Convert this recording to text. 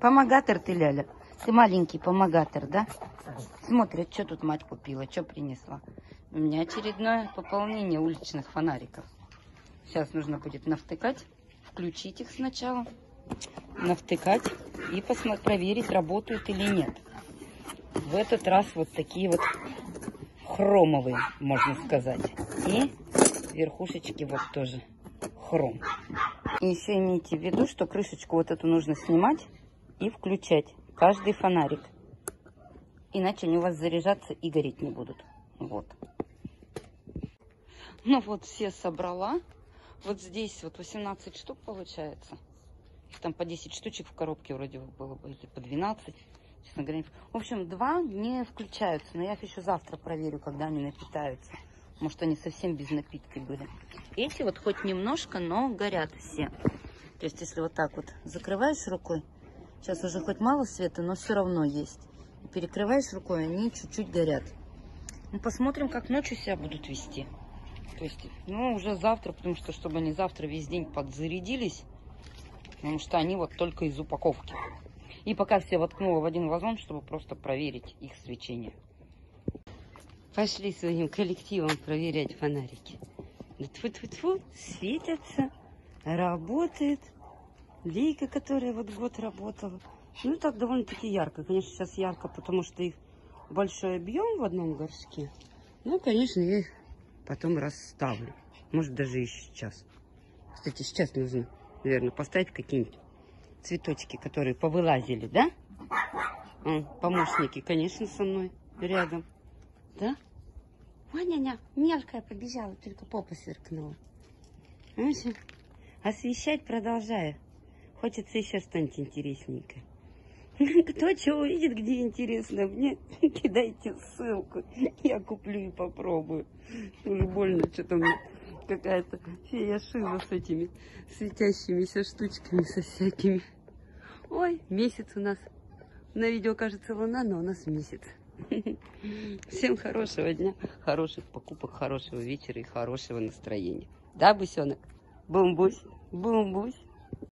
Помогатор ты, Ляля. Ты маленький помогатор, да? Смотрят, что тут мать купила, что принесла. У меня очередное пополнение уличных фонариков. Сейчас нужно будет навтыкать, включить их сначала, навтыкать и посмотреть, проверить, работают или нет. В этот раз вот такие вот хромовые, можно сказать. И верхушечки вот тоже хром. И еще имейте в виду, что крышечку вот эту нужно снимать и включать каждый фонарик. Иначе они у вас заряжаться и гореть не будут. Вот. Ну вот все собрала. Вот здесь вот 18 штук получается. Их там по 10 штучек в коробке вроде было бы, или по 12. Честно говоря. В общем, два не включаются. Но я их еще завтра проверю, когда они напитаются. Может, они совсем без напитки были. Эти вот хоть немножко, но горят все. То есть, если вот так вот закрываешь рукой, сейчас уже хоть мало света, но все равно есть перекрываешь рукой, они чуть-чуть горят. Ну, посмотрим, как ночью себя будут вести. То есть, ну, уже завтра, потому что, чтобы они завтра весь день подзарядились, потому что они вот только из упаковки. И пока все воткнула в один вазон, чтобы просто проверить их свечение. Пошли своим коллективом проверять фонарики. тьфу -тьфу -тьфу, светятся, работает. Лейка, которая вот год работала. Ну, так довольно-таки ярко. Конечно, сейчас ярко, потому что их большой объем в одном горшке. Ну, конечно, я их потом расставлю. Может, даже и сейчас. Кстати, сейчас нужно, наверное, поставить какие-нибудь цветочки, которые повылазили, да? Помощники, конечно, со мной рядом. Да? Ой, няня, мелкая побежала, только попа сверкнула. Общем, освещать продолжаю. Хочется еще что-нибудь интересненькое. Кто что увидит, где интересно, мне кидайте ссылку. Я куплю и попробую. Уже больно, что-то мне какая-то фея шила с этими светящимися штучками, со всякими. Ой, месяц у нас. На видео кажется луна, но у нас месяц. Всем хорошего дня, хороших покупок, хорошего вечера и хорошего настроения. Да, бусенок? Бумбусь, бумбусь.